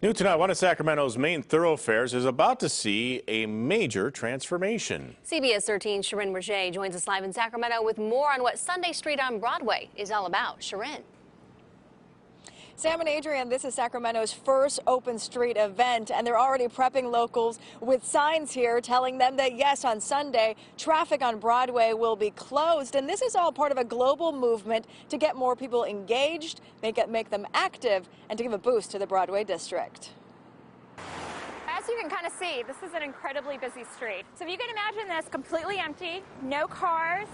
New tonight, one of Sacramento's main thoroughfares is about to see a major transformation. CBS 13 Shirin Rajaee joins us live in Sacramento with more on what Sunday Street on Broadway is all about. Shirin. Sam and Adrian, this is Sacramento's first open street event, and they're already prepping locals with signs here telling them that yes, on Sunday, traffic on Broadway will be closed. And this is all part of a global movement to get more people engaged, make, it, make them active, and to give a boost to the Broadway district. As you can kind of see, this is an incredibly busy street. So if you can imagine this completely empty, no cars,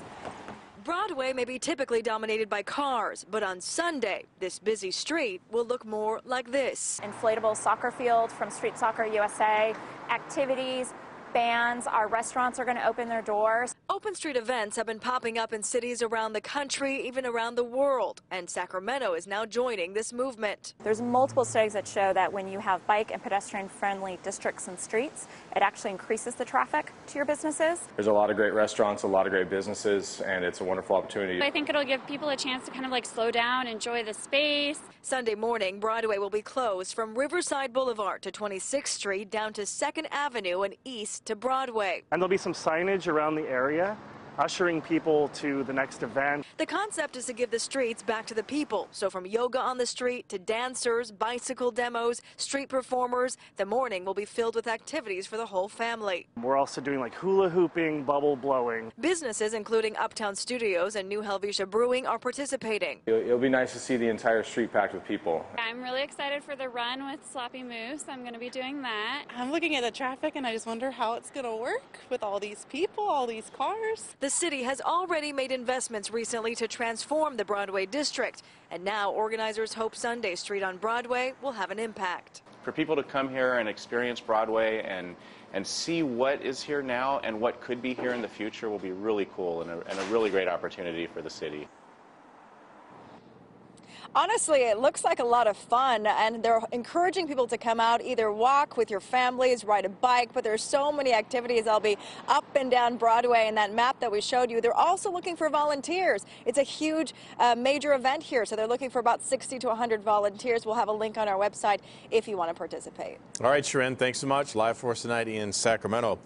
Broadway may be typically dominated by cars, but on Sunday, this busy street will look more like this. Inflatable soccer field from Street Soccer USA, activities, bands, our restaurants are going to open their doors. Open street events have been popping up in cities around the country, even around the world, and Sacramento is now joining this movement. There's multiple studies that show that when you have bike and pedestrian friendly districts and streets, it actually increases the traffic to your businesses. There's a lot of great restaurants, a lot of great businesses, and it's a wonderful opportunity. I think it'll give people a chance to kind of like slow down, enjoy the space. Sunday morning, Broadway will be closed from Riverside Boulevard to 26th Street down to 2nd Avenue and east to Broadway. And there'll be some signage around the area ushering people to the next event. The concept is to give the streets back to the people. So from yoga on the street to dancers, bicycle demos, street performers, the morning will be filled with activities for the whole family. We're also doing like hula hooping, bubble blowing. Businesses including Uptown Studios and New Helvetia Brewing are participating. It'll, it'll be nice to see the entire street packed with people. I'm really excited for the run with Sloppy Moose. I'm going to be doing that. I'm looking at the traffic and I just wonder how it's going to work with all these people, all these cars. The city has already made investments recently to transform the Broadway district, and now organizers hope Sunday Street on Broadway will have an impact. For people to come here and experience Broadway and and see what is here now and what could be here in the future will be really cool and a, and a really great opportunity for the city. Honestly, it looks like a lot of fun, and they're encouraging people to come out, either walk with your families, ride a bike, but there's so many activities. I'll be up and down Broadway in that map that we showed you. They're also looking for volunteers. It's a huge uh, major event here, so they're looking for about 60 to 100 volunteers. We'll have a link on our website if you want to participate. All right, Shirin, thanks so much. Live for us tonight in Sacramento.